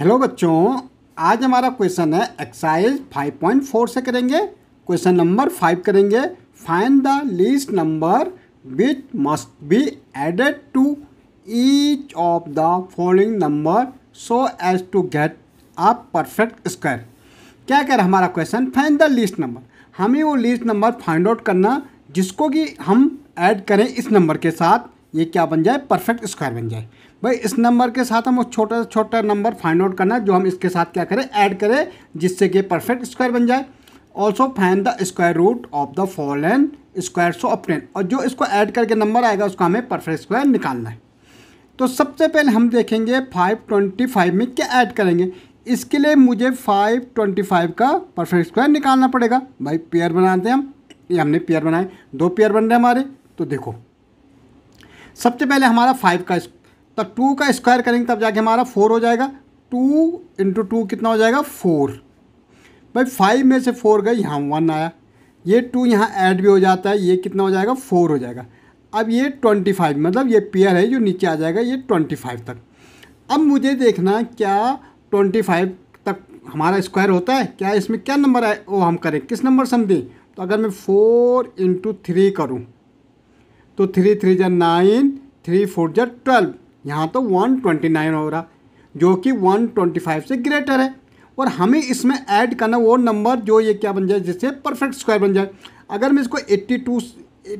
Hello बच्चों। आज हमारा क्वेश्चन है एक्सरसाइज 5.4 से करेंगे। क्वेश्चन नंबर फाइव करेंगे। Find the least number which must be added to each of the following number so as to get a perfect square क्या कह रहा हमारा question find the least number हमें वो लीस्ट नंबर फाइंड आउट करना, जिसको कि हम ऐड करें इस नंबर के साथ। ये क्या बन जाए? परफेक्ट स्क्वायर बन जाए। भाई, इस नंबर के साथ हम वो छोटा छोटा नंबर फाइंड आउट करना है, जो हम इसके साथ क्या करें ऐड करें, जिससे कि परफेक्ट स्क्वायर बन जाए। Also find the square root of the fallen square so obtain और जो इसको ऐड करके नंबर आएगा, उसको हमें परफेक्ट स्क्वायर निकालना है। तो सबसे पहले हम देखेंगे फाइव ट्वेंटी फाइव में क्या ऐड करेंगे। इसके लिए मुझे फाइव ट्वेंटी फाइव का परफेक्ट स्क्वायर निकालना पड़ेगा। भाई पेयर बनाते हैं हम। ये हमने पेयर बनाए। दो पेयर बन रहे हमारे। तो देखो। सबसे पहले हमारा फाइव का तब टू का स्क्वायर करेंगे, तब जाके हमारा फोर हो जाएगा। टू इंटू टू कितना हो जाएगा? फोर भाई फाइव में से फोर गए, यहाँ वन आया। ये टू यहाँ ऐड भी हो जाता है, ये कितना हो जाएगा? फोर हो जाएगा। अब ये ट्वेंटी फाइव मतलब ये पेयर है, जो नीचे आ जाएगा, ये ट्वेंटी फाइव तक। अब मुझे देखना क्या ट्वेंटी फाइव तक हमारा स्क्वायर होता है, क्या इसमें क्या नंबर है वो हम करें, किस नंबर से हम दें? तो अगर मैं फोर इंटू थ्री करूँ तो थ्री थ्री जै नाइन थ्री फोर जै ट्वेल्व यहाँ तो 129 हो रहा, जो कि 125 से ग्रेटर है। और हमें इसमें ऐड करना, वो नंबर जो ये क्या बन जाए, जिससे परफेक्ट स्क्वायर बन जाए। अगर मैं इसको 82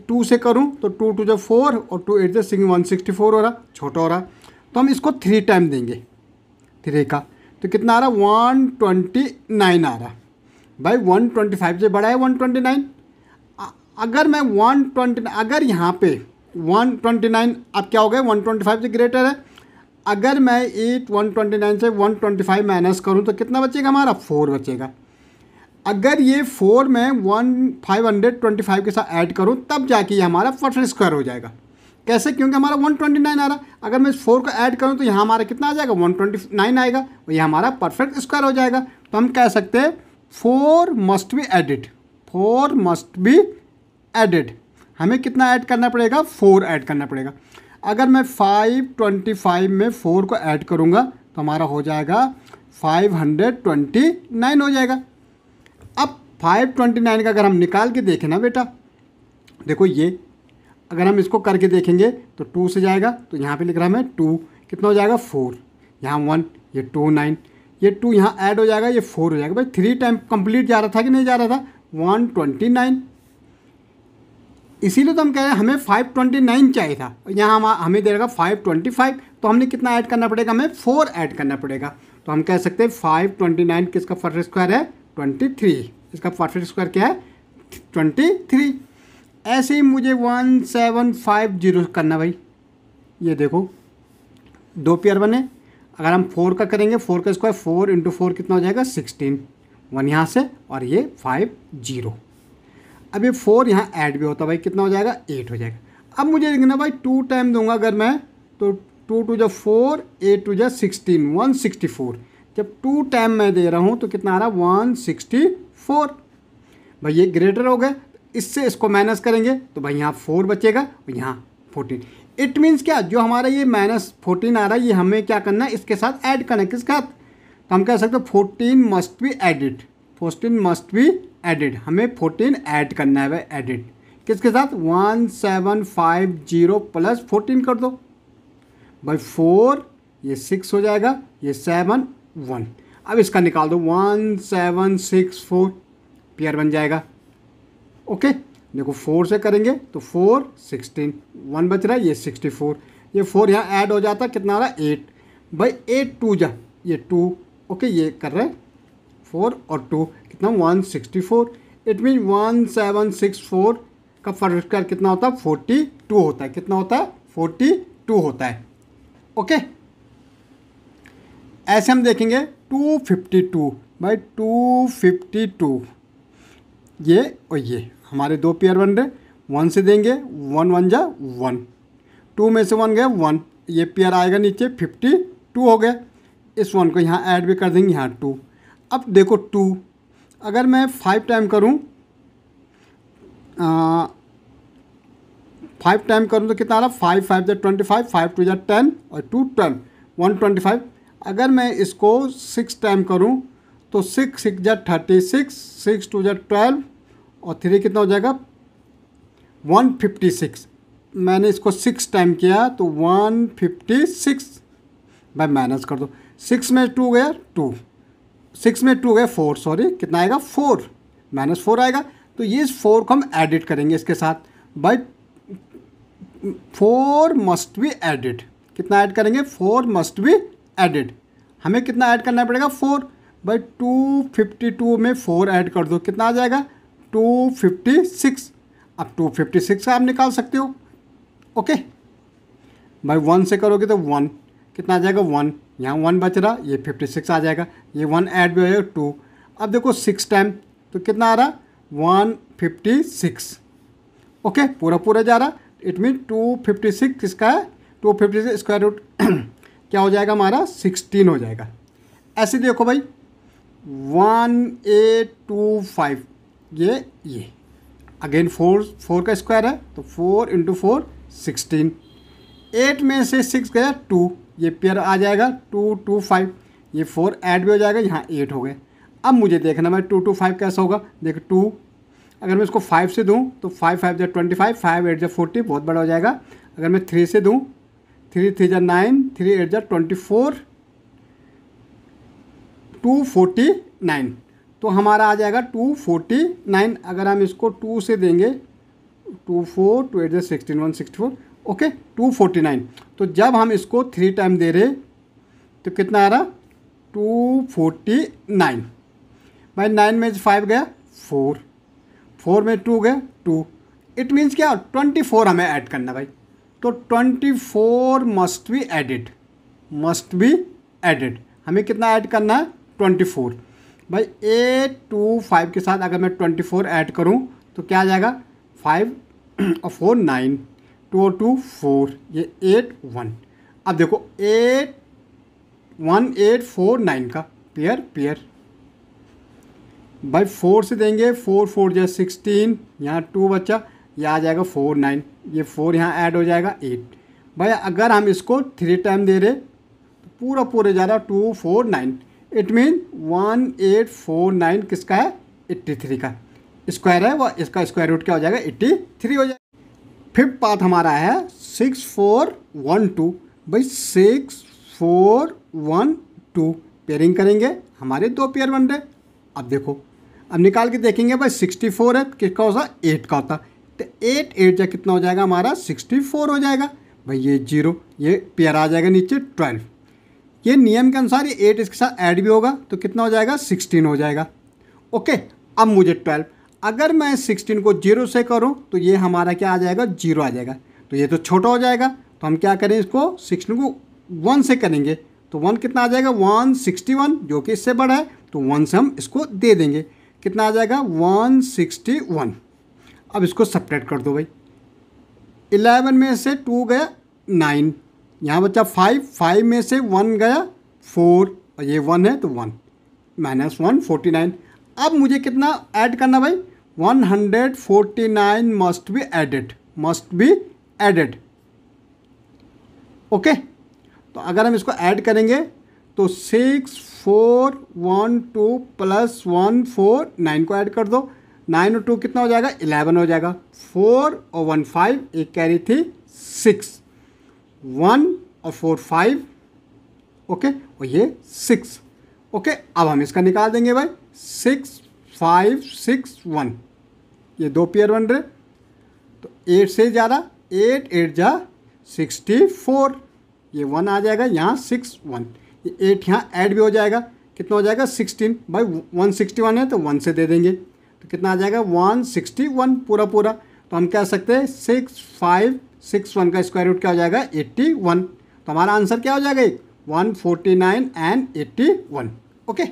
टू से करूँ तो टू टू जो फोर और टू एट जो सिंग वन सिक्सटी फोर हो रहा, छोटा हो रहा। तो हम इसको थ्री टाइम देंगे थ्री का। तो कितना आ रहा वन ट्वेंटी नाइन आ रहा। भाई वन ट्वेंटी फाइव से बड़ा है वन ट्वेंटी नाइन अगर मैं वन ट्वेंटी अगर यहाँ पे वन ट्वेंटी नाइन अब क्या हो गया? वन ट्वेंटी फाइव से ग्रेटर है। अगर मैं एट वन ट्वेंटी नाइन से वन ट्वेंटी फाइव माइनस करूँ तो कितना बचेगा हमारा? फोर बचेगा। अगर ये फोर में one five hundred twenty five के साथ ऐड करूँ, तब जाके ये हमारा परफेक्ट स्क्वायर हो जाएगा। कैसे? क्योंकि हमारा वन ट्वेंटी नाइन आ रहा है। अगर मैं इस फोर को ऐड करूँ तो यहाँ हमारा कितना आ जाएगा? वन ट्वेंटी नाइन आएगा। और ये हमारा परफेक्ट स्क्वायर हो जाएगा। तो हम कह सकते हैं four must be added four must be added हमें कितना ऐड करना पड़ेगा? फोर ऐड करना पड़ेगा। अगर मैं फाइव ट्वेंटी फाइव में फोर को ऐड करूँगा तो हमारा हो जाएगा फाइव हंड्रेड ट्वेंटी नाइन हो जाएगा। अब फाइव ट्वेंटी नाइन का अगर हम निकाल के देखें ना बेटा, देखो ये, अगर हम इसको करके देखेंगे तो टू से जाएगा तो यहाँ पे लिख रहा है टू कितना हो जाएगा? फोर यहाँ वन ये टू नाइन ये टू यहाँ ऐड हो जाएगा, ये फोर हो जाएगा। भाई थ्री टाइम कंप्लीट जा रहा था कि नहीं जा रहा था? वन ट्वेंटी नाइन इसीलिए तो हम कह रहे हैं, हमें फाइव ट्वेंटी नाइन चाहिए था। यहाँ हम, हमें देगा फाइव ट्वेंटी फाइव तो हमने कितना ऐड करना पड़ेगा? हमें फोर ऐड करना पड़ेगा। तो हम कह सकते हैं फाइव ट्वेंटी नाइन किसका परफेक्ट स्क्वायर है? ट्वेंटी थ्री इसका परफेक्ट स्क्वायर क्या है? ट्वेंटी थ्री ऐसे ही मुझे वन सेवन फाइव ज़ीरो करना भाई। ये देखो, दो पेयर बने। अगर हम फोर का करेंगे फोर का स्क्वायर फोर इंटू फोर कितना हो जाएगा? सिक्सटीन वन यहाँ से, और ये फाइव ज़ीरो अब ये फोर यहाँ ऐड भी होता है भाई, कितना हो जाएगा? एट हो जाएगा। अब मुझे देखना भाई टू टाइम दूँगा अगर मैं तो टू टू जो फोर एट टू जो सिक्सटीन वन सिक्सटी फोर जब टू टाइम मैं दे रहा हूँ तो कितना आ रहा है? वन सिक्सटी फोर भाई, ये ग्रेटर हो गया, इससे इसको माइनस करेंगे तो भाई यहाँ फोर बचेगा, और यहाँ फोर्टीन इट मीन्स क्या? जो हमारा ये माइनस फोर्टीन आ रहा है, ये हमें क्या करना है? इसके साथ ऐड करना है, किसके साथ? तो हम कह सकते हैं fourteen must be added fourteen must be added हमें फोर्टीन ऐड करना है एडिड किसके साथ? One seven five zero plus fourteen कर दो. भाई फोर ये सिक्स हो जाएगा. ये सेवन वन अब इसका निकाल दो. One seven six four pair बन जाएगा. ओके देखो फोर से करेंगे तो फोर सिक्सटीन वन बच रहा है, ये सिक्सटी फोर ये फोर यहाँ ऐड हो जाता कितना आ रहा है? एट भाई एट टू जा. ये टू ओके ये कर रहे हैं. फोर और टू कितना one sixty four it mean one seven six four का फ़र्स्ट स्क्वायर कितना होता है? फोर्टी टू होता है। कितना होता है? फोर्टी टू होता है। ओके ऐसे हम देखेंगे two fifty two by two fifty two ये और ये, हमारे दो पेयर बन रहे वन से देंगे वन वन जा वन टू में से वन गए वन ये पेयर आएगा नीचे फिफ्टी टू हो गए इस वन को यहाँ ऐड भी कर देंगे, यहाँ टू अब देखो टू अगर मैं फाइव टाइम करूँ फाइव टाइम करूँ तो कितना आ रहा? फाइव फाइव जो ट्वेंटी फाइव फाइव टू जो टेन और two twelve one twenty five अगर मैं इसको सिक्स टाइम करूँ तो सिक्स सिक्स जा थर्टी सिक्स सिक्स टू जा ट्वेल्व और थ्री कितना हो जाएगा? वन फिफ्टी सिक्स मैंने इसको सिक्स टाइम किया तो वन फिफ्टी सिक्स भाई माइनस कर दो. सिक्स में टू गया टू सिक्स में टू हो गया, फोर सॉरी कितना आएगा? फोर माइनस फोर आएगा। तो ये इस फोर को हम एडिट करेंगे इसके साथ। By four must be added कितना ऐड करेंगे? फोर मस्ट बी एडिड हमें कितना ऐड करना पड़ेगा? Four by two fifty two में फोर ऐड कर दो। कितना आ जाएगा? टू फिफ्टी सिक्स अब टू फिफ्टी सिक्स आप निकाल सकते हो। ओके भाई वन से करोगे तो वन कितना आ जाएगा? वन यहाँ वन बच रहा, ये फिफ्टी सिक्स आ जाएगा। ये वन ऐड भी हो जाएगा टू अब देखो सिक्स टाइम तो कितना आ रहा? वन फिफ्टी सिक्स ओके पूरा पूरा जा रहा। It mean two fifty six किसका है? Two fifty six square root क्या हो जाएगा हमारा? सिक्सटीन हो जाएगा। ऐसे देखो भाई वन एट टू फाइव ये ये। अगेन फोर फोर का स्क्वायर है तो four into four sixteen eight में से सिक्स गया टू ये पेयर आ जाएगा टू टू फाइव ये फोर ऐड भी हो जाएगा, यहाँ एट हो गए। अब मुझे देखना मैं टू टू फाइव कैसा होगा। देख टू अगर मैं इसको फाइव से दूँ तो फाइव फाइव जो ट्वेंटी फाइव फाइव एट जो फोर्टी बहुत बड़ा हो जाएगा। अगर मैं थ्री से दूँ थ्री थ्री जो नाइन थ्री एट जो twenty four two forty nine तो हमारा आ जाएगा टू फोर्टी नाइन अगर हम इसको टू से देंगे टू फोर टू एट जै sixteen one sixty four okay two forty nine तो जब हम इसको थ्री टाइम दे रहे तो कितना आ रहा? टू फोर्टी नाइन भाई नाइन में फाइव गया फोर फोर में टू गया टू इट मीन्स क्या? ट्वेंटी फोर हमें ऐड करना भाई। तो twenty four must be added must be added हमें कितना ऐड करना है? ट्वेंटी फोर भाई एट टू फाइव के साथ अगर मैं ट्वेंटी फोर ऐड करूँ तो क्या आ जाएगा? फाइव और four nine two two four, ये एट वन। अब देखो, eight one, eight four, nine का। पेयर पेयर भाई फोर से देंगे, फोर फोर जो सिक्सटीन, यहाँ टू बच्चा ये आ जाएगा फोर, नाइन। ये फोर यहाँ ऐड हो जाएगा एट। भाई अगर हम इसको थ्री टाइम दे रहे तो पूरा पूरा जा रहा two, four, nine. It mean one, eight, four, nine किसका है? एट्टी थ्री का। स्क्वायर है, वह इसका स्क्वायर रूट क्या हो जाएगा? एट्टी थ्री हो जाएगा। फिफ्थ पाथ हमारा है सिक्स फोर वन टू। भाई six four one two. Pairing करेंगे। हमारे दो पेयर बन रहे। अब देखो। अब निकाल के देखेंगे भाई सिक्सटी फोर है किसका होता एट का होता तो एट एट जा कितना हो जाएगा हमारा? सिक्सटी फोर हो जाएगा। भाई ये ज़ीरो, ये पेयर आ जाएगा नीचे ट्वेल्व। ये नियम के अनुसार ये एट इसके साथ ऐड भी होगा तो कितना हो जाएगा? सिक्सटीन हो जाएगा। ओके अब मुझे ट्वेल्व। अगर मैं सिक्सटीन को ज़ीरो से करूँ तो ये हमारा क्या आ जाएगा? ज़ीरो आ जाएगा। तो ये तो छोटा हो जाएगा। तो हम क्या करें इसको? सिक्सटीन को वन से करेंगे। तो वन कितना आ जाएगा? वन सिक्सटी वन, जो कि इससे बड़ा है। तो वन से हम इसको दे देंगे। कितना आ जाएगा? One sixty one. अब इसको सपरेट कर दो भाई। इलेवन में से टू गया नाइन। यहाँ बच्चा फाइव। फाइव में से वन गया फोर। और ये वन है तो one. Minus one, forty nine. अब मुझे कितना ऐड करना भाई? One hundred forty nine must be added must be added okay तो अगर हम इसको ऐड करेंगे तो six four one two plus one four nine को ऐड कर दो। नाइन और टू कितना हो जाएगा? इलेवन हो जाएगा। फोर और वन फाइव एक कैरी थी सिक्स वन और फोर फाइव ओके और ये सिक्स ओके अब हम इसका निकाल देंगे भाई। सिक्स फाइव सिक्स वन ये दो पेयर बन रहे। तो एट से जा रहा एट एट जा सिक्सटी फोर ये वन आ जाएगा, यहाँ सिक्स वन ये एट यहाँ ऐड भी हो जाएगा। कितना हो जाएगा? सिक्सटीन भाई वन सिक्सटी वन है तो वन से दे देंगे। तो कितना आ जाएगा? वन सिक्सटी वन पूरा पूरा। तो हम कह सकते हैं? सिक्स फाइव सिक्स वन का स्क्वायर रूट क्या हो जाएगा? एट्टी वन तो हमारा आंसर क्या हो जाएगा? एक one forty nine and eighty one okay